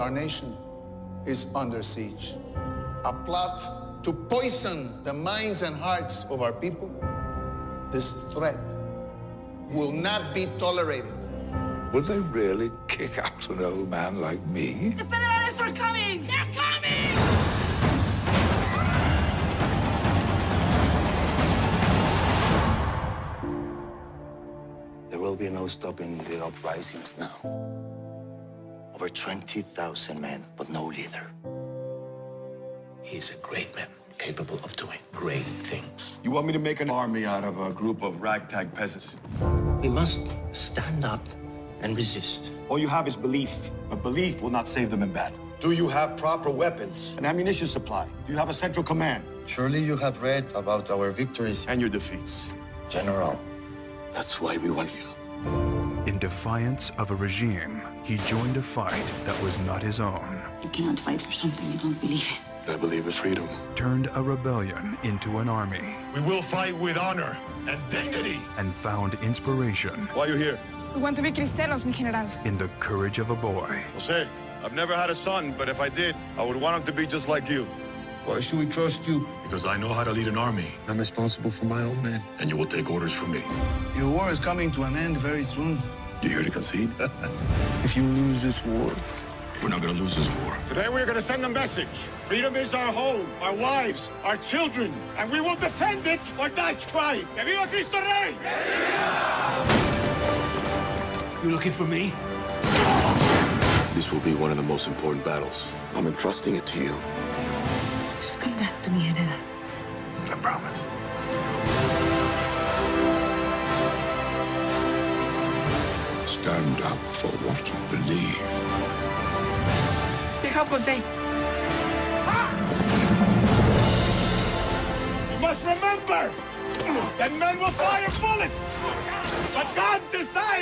Our nation is under siege. A plot to poison the minds and hearts of our people. This threat will not be tolerated. Would they really kick out an old man like me? The Federalists are coming! They're coming! There will be no stopping the uprisings now. Over 20,000 men, but no leader. He's a great man, capable of doing great things. You want me to make an army out of a group of ragtag peasants? We must stand up and resist. All you have is belief, but belief will not save them in battle. Do you have proper weapons and ammunition supply? Do you have a central command? Surely you have read about our victories. And your defeats. General, that's why we want you. In defiance of a regime, he joined a fight that was not his own. You cannot fight for something you don't believe in. I believe in freedom. Turned a rebellion into an army. We will fight with honor and dignity. And found inspiration. Why are you here? We want to be cristianos, mi general. In the courage of a boy. Jose, I've never had a son, but if I did, I would want him to be just like you. Why should we trust you? Because I know how to lead an army. I'm responsible for my own men. And you will take orders from me. Your war is coming to an end very soon. You here to concede? if you lose this war, we're not going to lose this war. Today we're going to send a message. Freedom is our home, our wives, our children, and we will defend it or die trying. Que viva Cristo Rey! You looking for me? This will be one of the most important battles. I'm entrusting it to you. Just come back to me, Herrera. I promise. Stand up for what you believe. Pick up, Jose. You must remember that men will fire bullets, but God decides where they land.